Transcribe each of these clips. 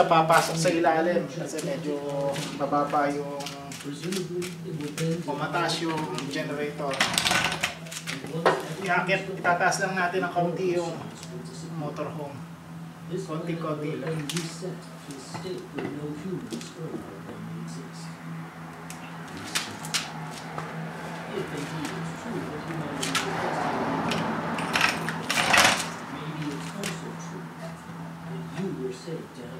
siya papasok sa ilalim kasi medyo mababa yung pumataas yung generator. Iakit, itataas lang natin ng kaunti yung motorhome. Konti-konti lang. Maybe it's also true that you were saved uh,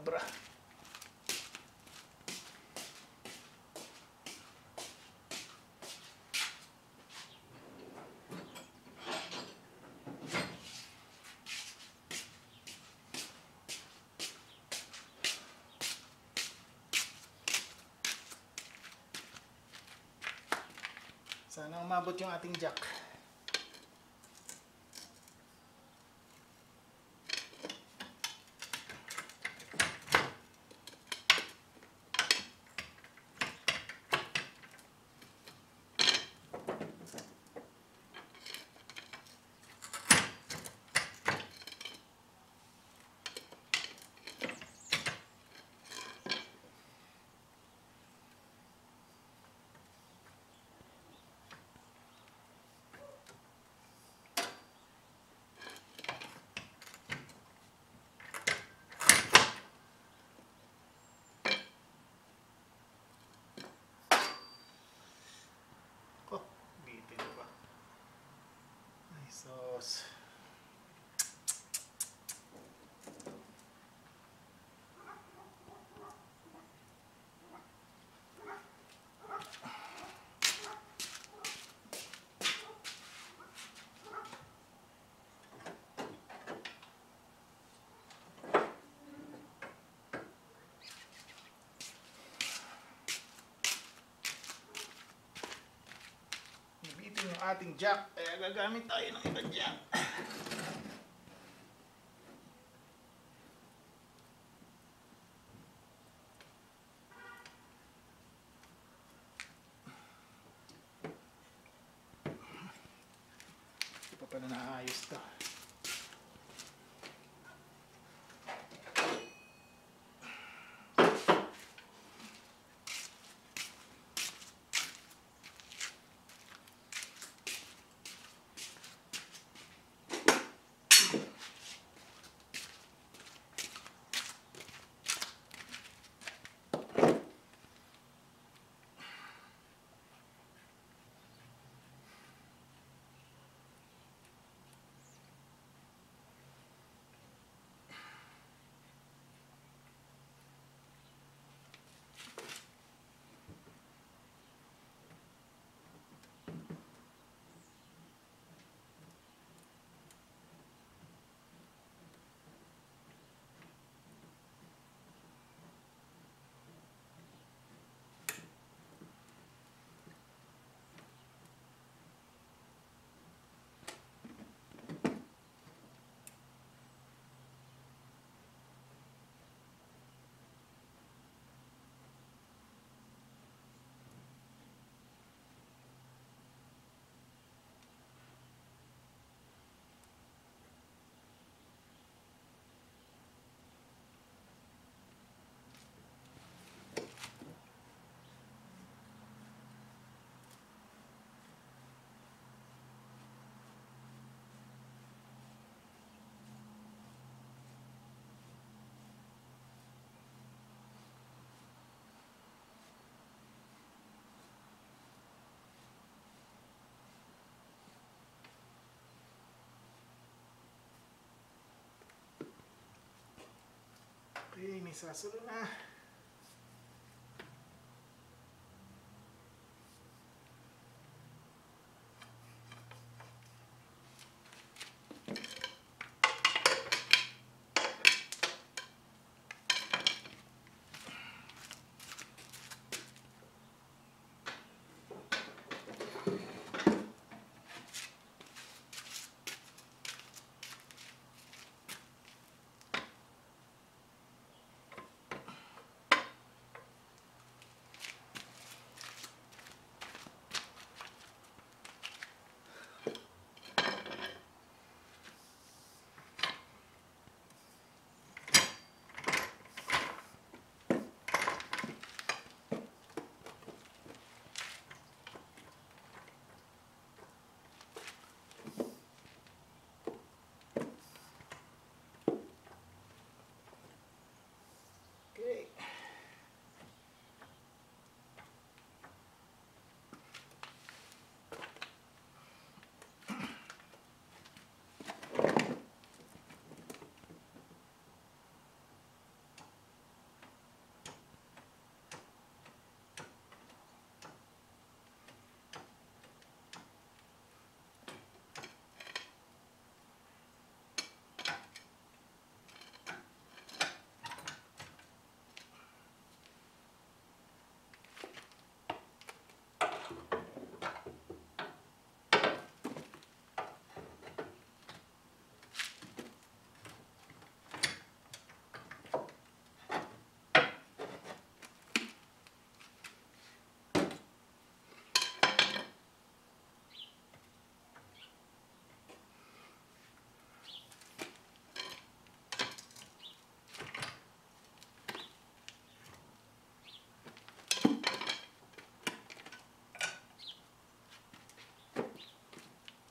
palabra. Sana umabot yung ating jack. Ating jack. Kaya gagamit tayo ng ibang jack. Okay, may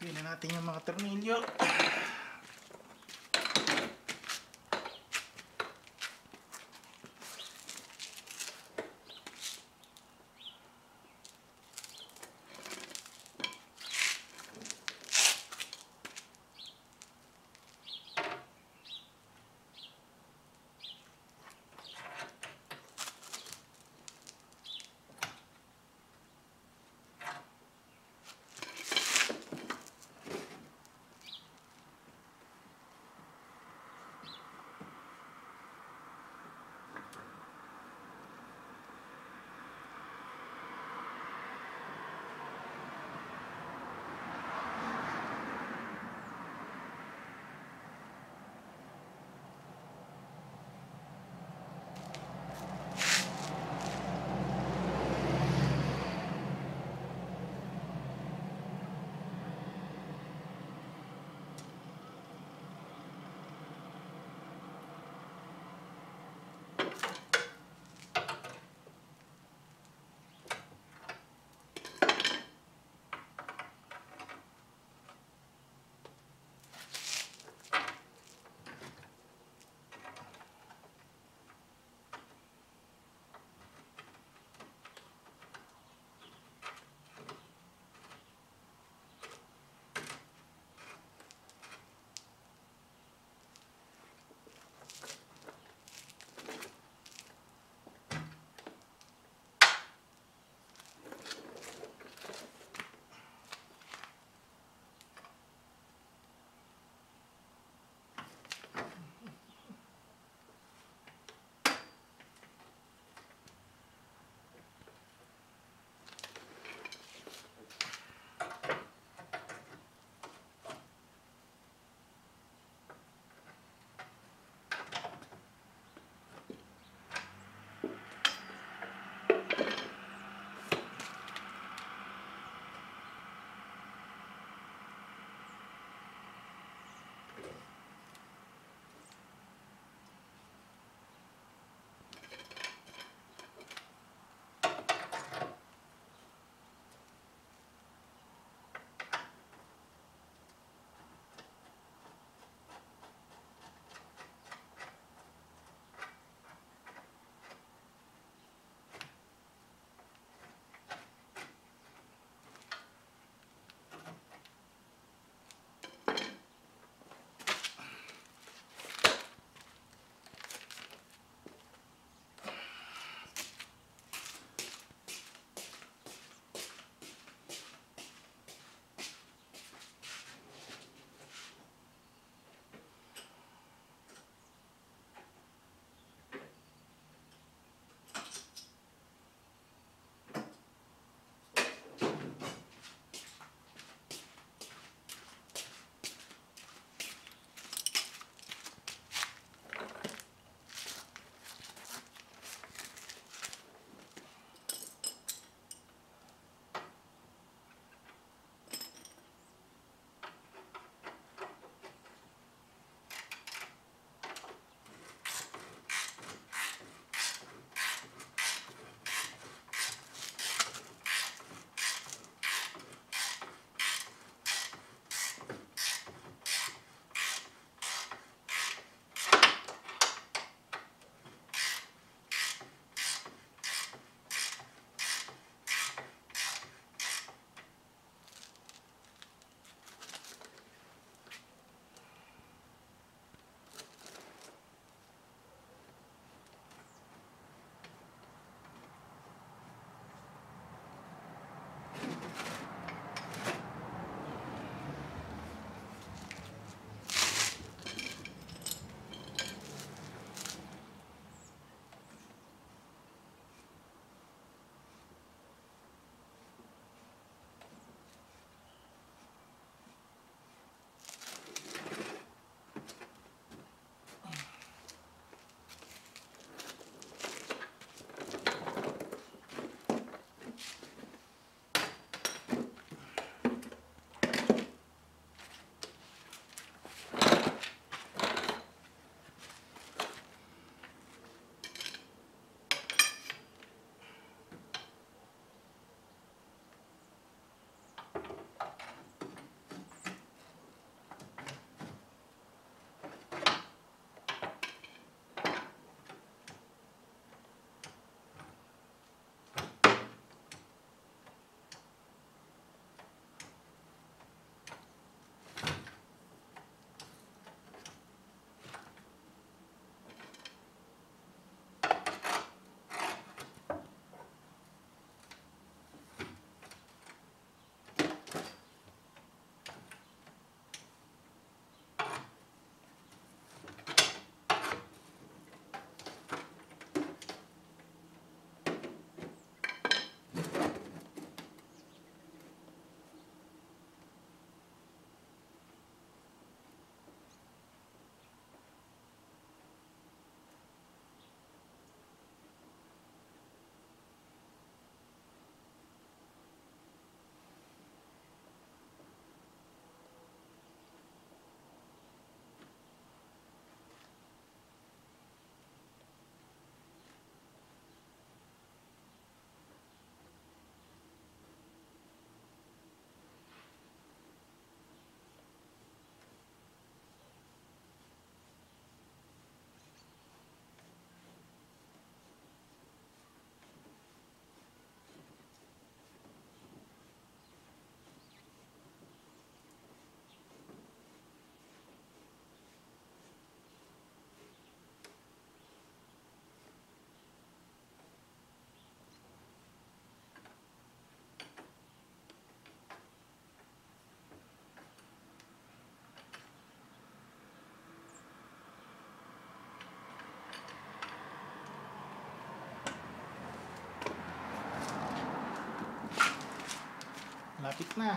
sasalo na. natin yung mga tornilyo. gitme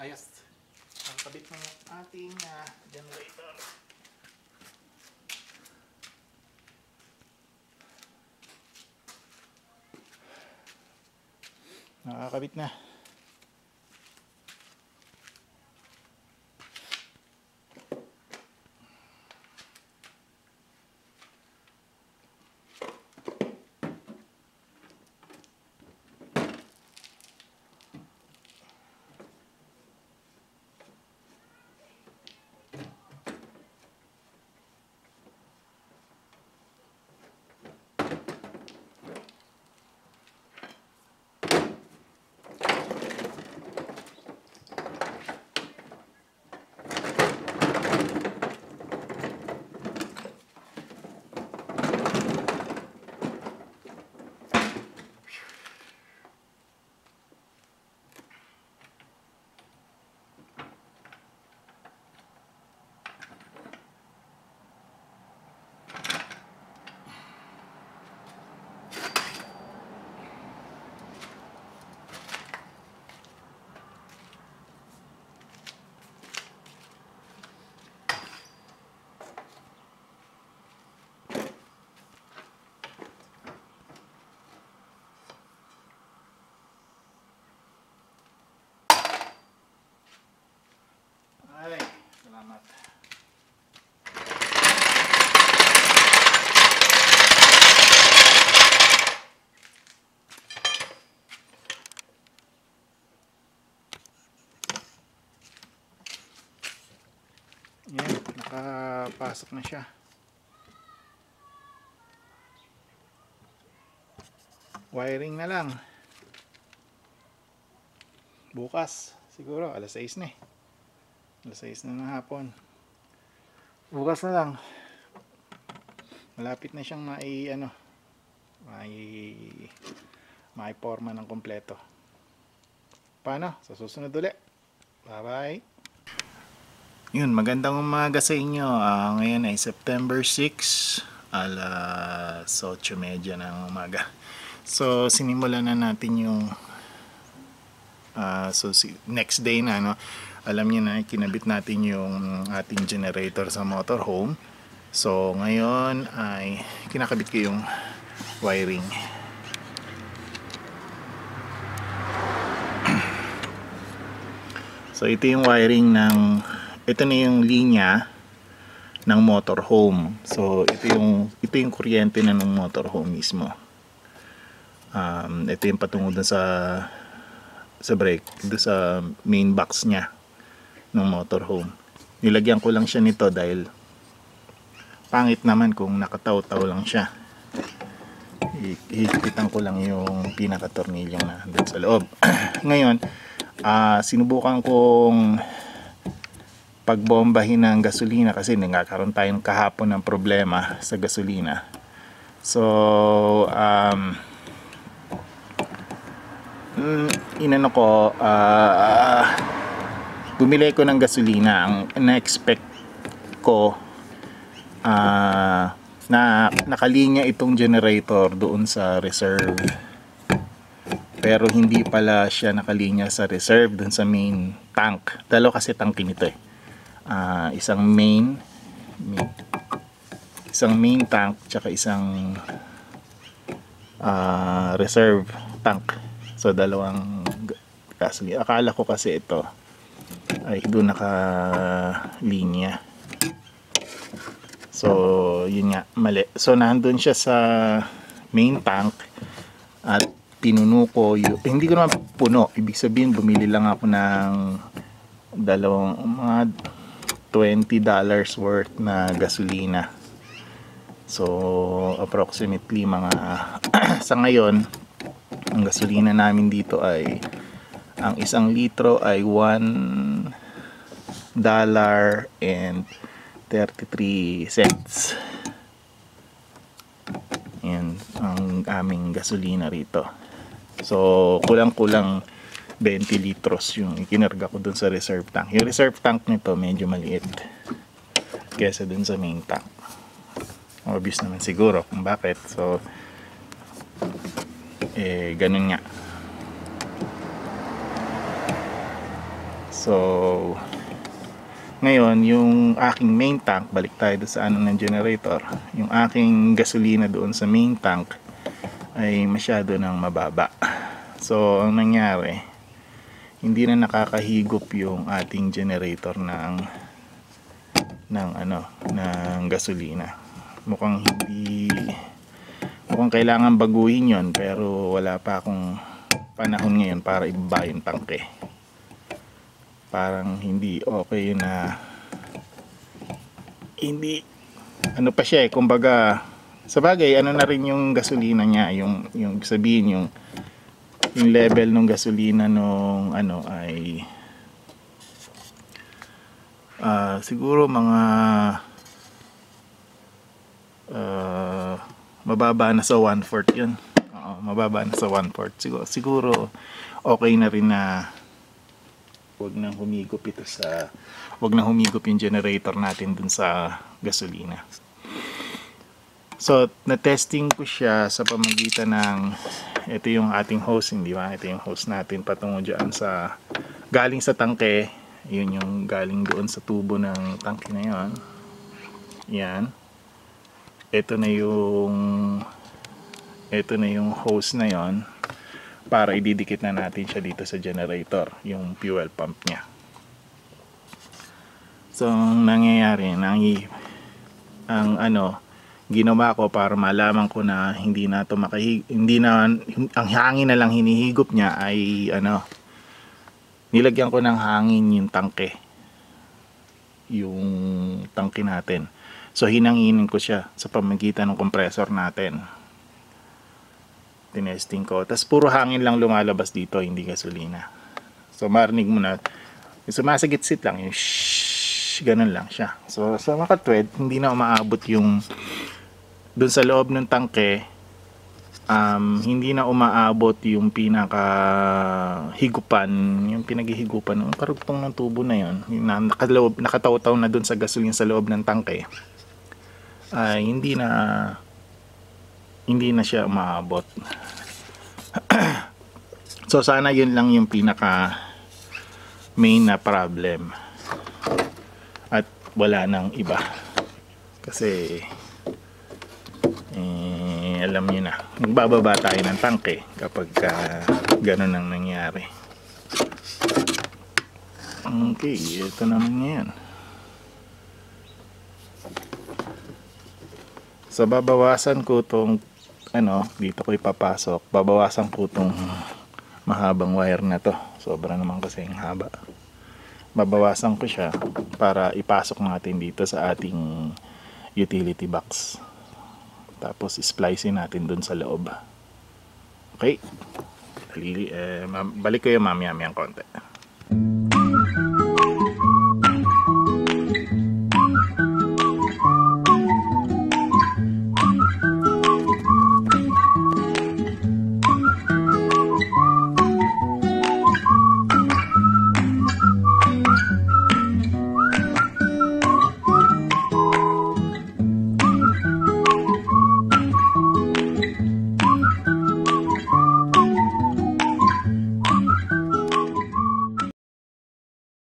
Ah, ayos ang kabit ng ating uh, generator. Nakakabit na. Nakapasok na siya. Wiring na lang. Bukas, siguro, alas 6 na eh. Alas 6 na ng hapon. Bukas na lang. Malapit na siyang mai ano, mai mai forma ng kompleto. Paano? Sa susunod ulit. Bye-bye. Yun, magandang umaga sa inyo. Ah, ngayon ay September 6, alas 8.30 ng umaga. So, sinimulan na natin yung ah, so si, next day na no alam niyo na kinabit natin yung ating generator sa motorhome so ngayon ay kinakabit ko yung wiring so ito yung wiring ng ito na yung linya ng motorhome. So ito yung ito yung kuryente na ng motorhome mismo. Um, ito yung patungo dun sa sa brake doon sa main box niya ng motorhome. Nilagyan ko lang siya nito dahil pangit naman kung nakataw-taw lang siya. Hihigpitan ko lang yung pinaka-tornilyong na doon sa loob. Ngayon ah sinubukan kong pagbombahin ng gasolina kasi nagkakaroon tayong kahapon ng problema sa gasolina. So um, mm, inano ko ah bumili ko ng gasolina. Ang na-expect ko ah na nakalinya itong generator doon sa reserve. Pero hindi pala siya nakalinya sa reserve doon sa main tank. Dalawa kasi tank nito eh Ah, isang main, main isang main tank tsaka isang ah, reserve tank. So dalawang ga- gasoline akala ko kasi ito ay doon nakalinya. So yun nga mali. So nandun siya sa main tank at pinuno ko yung, eh, hindi ko naman puno. Ibig sabihin bumili lang ako ng dalawang mga 20 dollars worth na gasolina. So approximately mga sa ngayon ang gasolina namin dito ay ang isang litro ay 1 dollar and 33 cents. Yan ang aming gasolina rito. So kulang kulang 20 litros yung ikinarga ko dun sa reserve tank. Yung reserve tank nito medyo maliit. Kesa dun sa main tank. Obvious naman siguro kung bakit. So eh ganun nga. So Ngayon, yung aking main tank, balik tayo sa ano ng generator. Yung aking gasolina doon sa main tank ay masyado nang mababa. So, ang nangyari, hindi na nakakahigop yung ating generator ng ng ano, ng gasolina. Mukhang hindi mukhang kailangan baguhin yon pero wala pa akong panahon ngayon para ibaba yung tangke parang hindi okay na hindi ano pa siya eh kumbaga sa bagay ano na rin yung gasolina niya yung yung sabihin yung yung level ng gasolina nung ano ay ah, siguro mga ah, mababa na sa 1/4 yun Oo, mababa na sa 1/4 siguro siguro okay na rin na wag nang humigop ito sa wag nang humigop yung generator natin dun sa gasolina. So, na-testing ko siya sa pamagitan ng ito yung ating hose, hindi ba? Ito yung hose natin patungo dyan sa galing sa tangke. Yun yung galing doon sa tubo ng tangke na yon. Yan. Ito na yung ito na yung hose na yon para ididikit na natin siya dito sa generator, yung fuel pump niya. So, ang nangyayari, nang ang ano, ginawa ko para malaman ko na hindi na to makahig hindi na ang hangin na lang hinihigop niya ay ano nilagyan ko ng hangin yung tangke yung tangke natin so hinanginin ko siya sa pamagitan ng compressor natin tinesting ko. Tapos puro hangin lang lumalabas dito, hindi gasolina. So marinig mo na, sumasagit-sit lang, yung shhh, ganun lang siya. So sa makatwed, hindi na umaabot yung dun sa loob ng tangke, um, hindi na umaabot yung pinaka higupan, yung pinaghihigupan ng karugtong ng tubo na yon, na, nakaloob, nakataw-taw na dun sa gasolina sa loob ng tangke, ay hindi na hindi na siya umaabot. so sana yun lang yung pinaka main na problem. At wala nang iba. Kasi eh, alam niyo na, magbababa tayo ng tangke kapag ka ganun ang nangyari. Okay, ito naman yan. So babawasan ko tong ano, dito ko ipapasok. Babawasan ko tong mahabang wire na to. Sobra naman kasi yung haba. Babawasan ko siya para ipasok natin dito sa ating utility box. Tapos splice natin dun sa loob. Okay. Dalili, eh, balik ko yung mamaya-mayang konti.